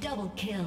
double kill.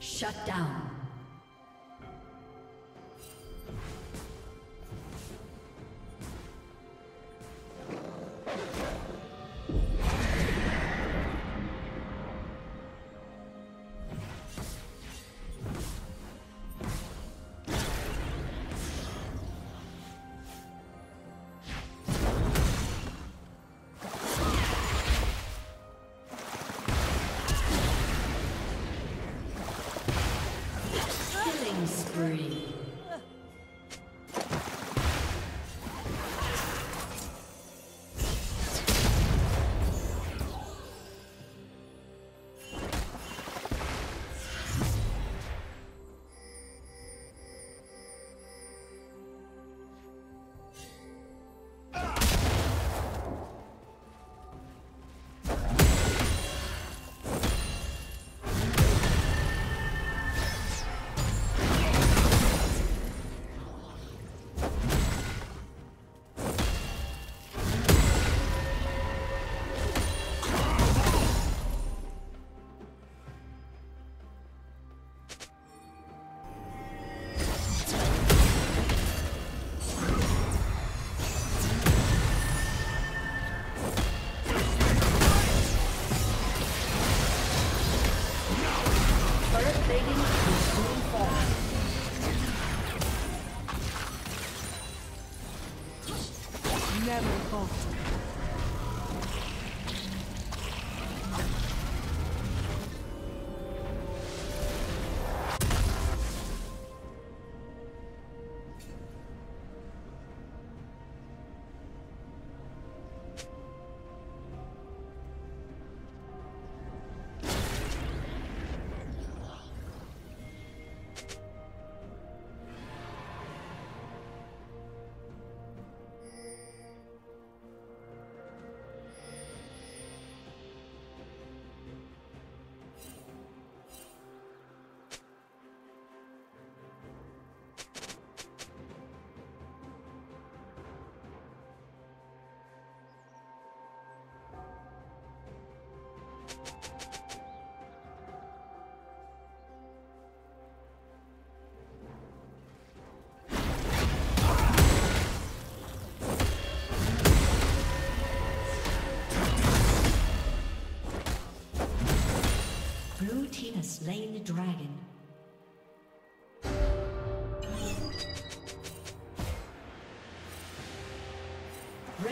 Shut down. Slain the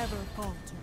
Never falter.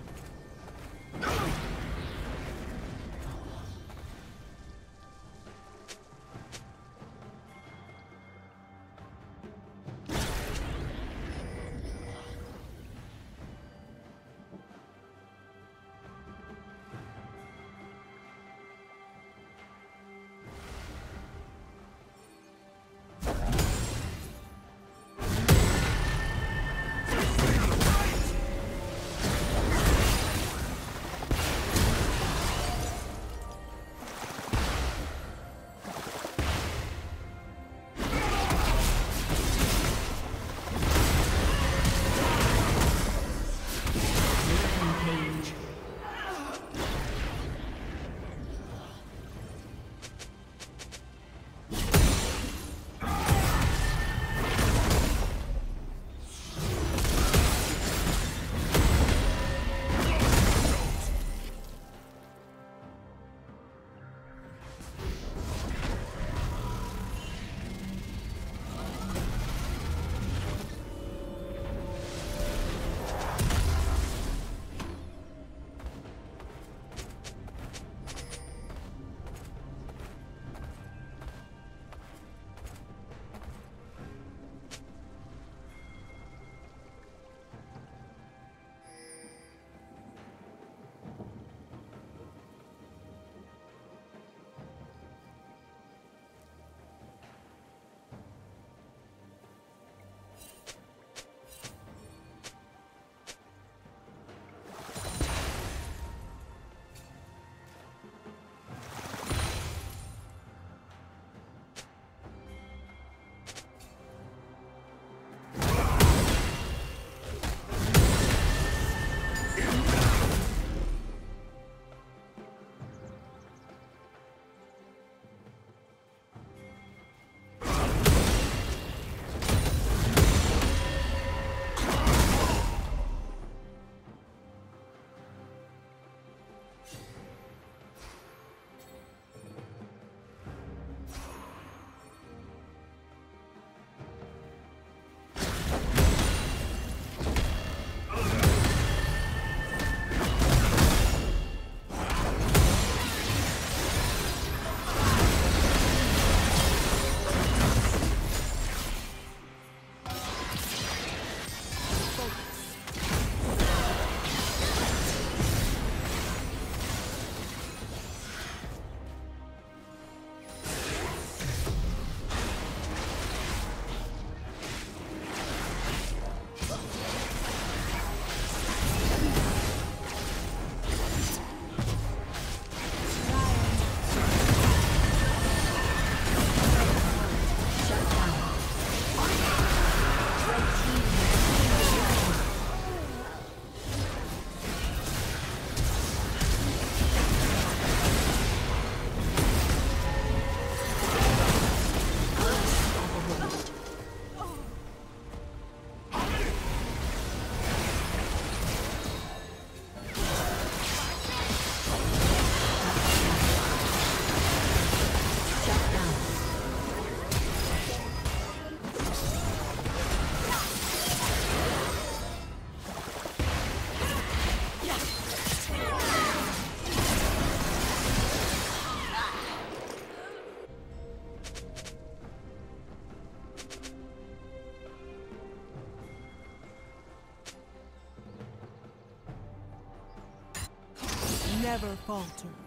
Never falter.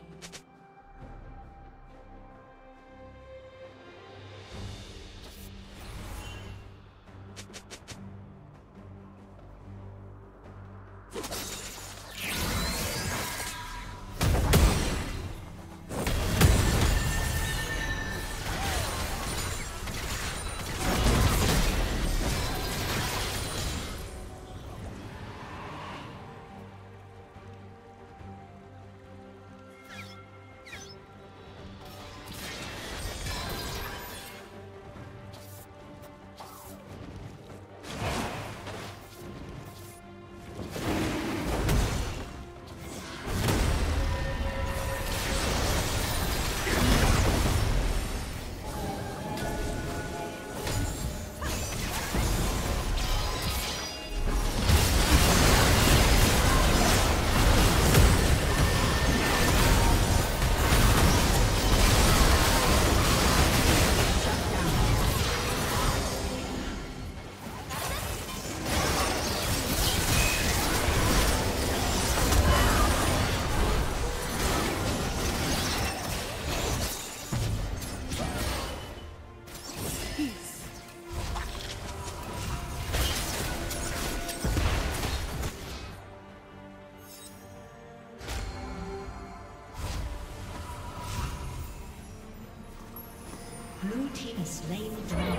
Slain the dragon.